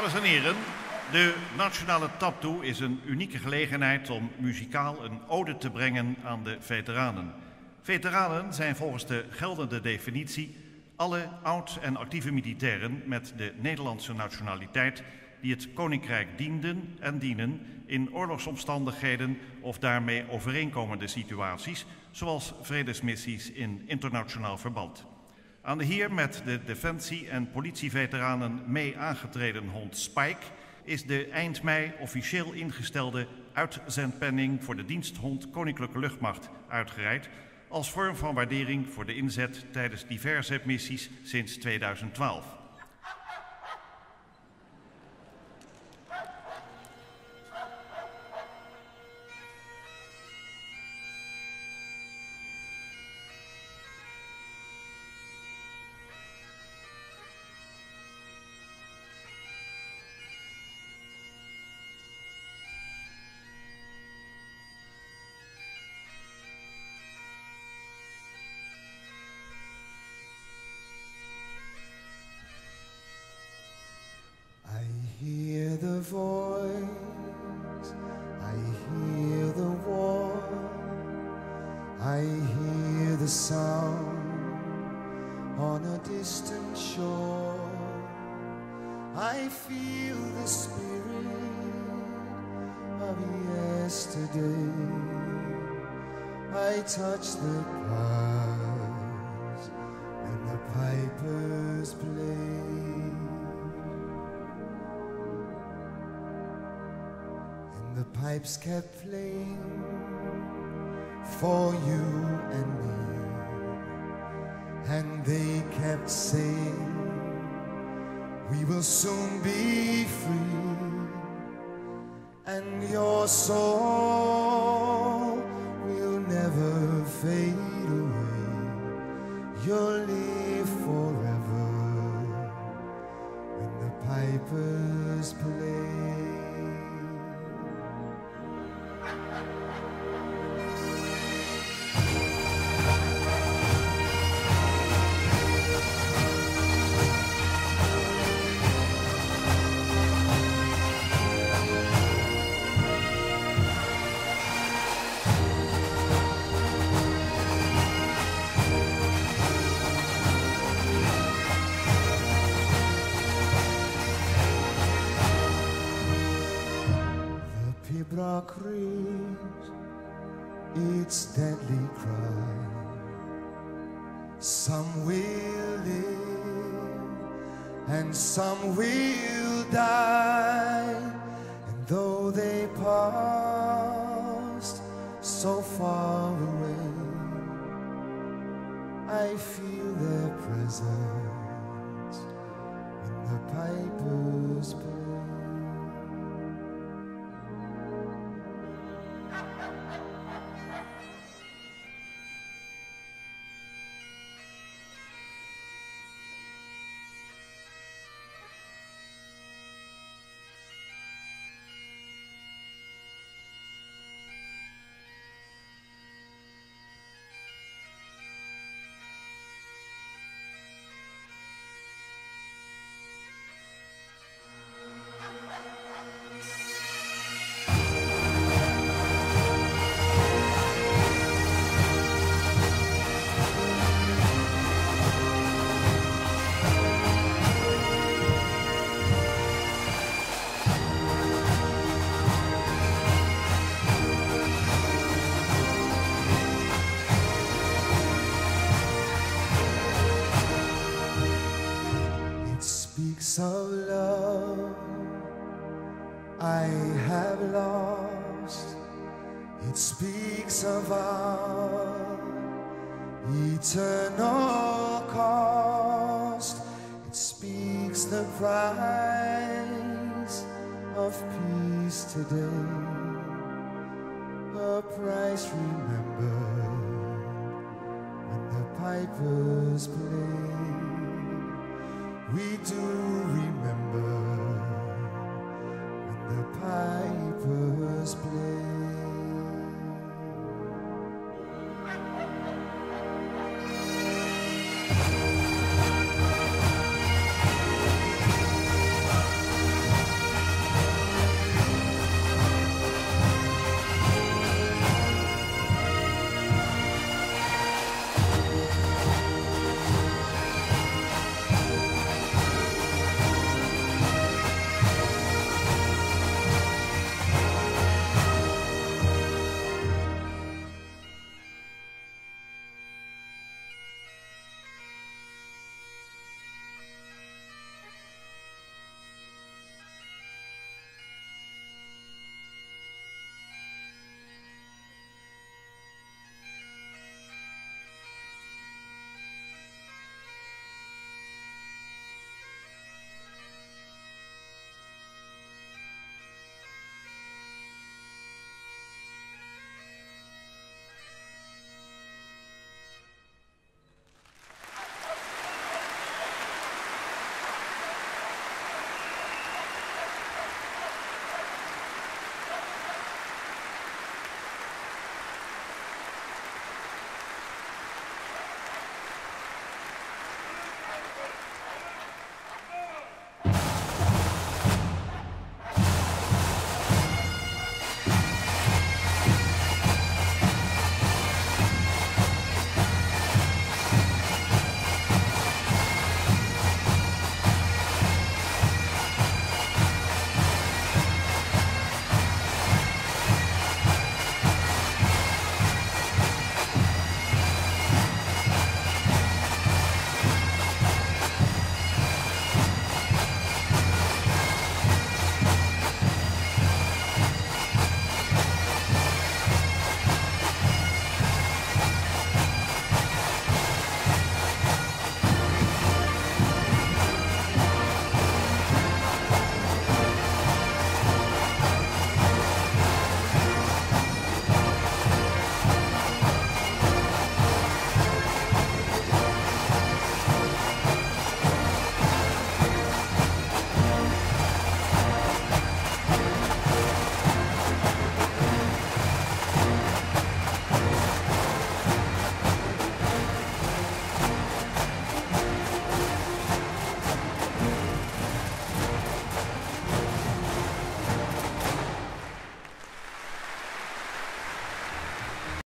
Dames en heren, de Nationale Taptoe is een unieke gelegenheid om muzikaal een ode te brengen aan de veteranen. Veteranen zijn volgens de geldende definitie alle oud- en actieve militairen met de Nederlandse nationaliteit die het Koninkrijk dienden en dienen in oorlogsomstandigheden of daarmee overeenkomende situaties, zoals vredesmissies in internationaal verband. Aan de hier met de defensie- en politieveteranen mee aangetreden hond Spike is de eind mei officieel ingestelde uitzendpenning voor de diensthond Koninklijke Luchtmacht uitgereikt als vorm van waardering voor de inzet tijdens diverse missies sinds 2012. Sound on a distant shore. I feel the spirit of yesterday. I touch the past and the pipers play. And the pipes kept playing for you and me. And they kept saying, We will soon be free. And your soul will never fade away. You'll Pibroch its deadly cry. Some will live and some will die. And though they passed so far away, I feel their presence when the pipers. Speaks of love I have lost. It speaks of our eternal cost. It speaks the price of peace today. A price remembered when the pipers play. We do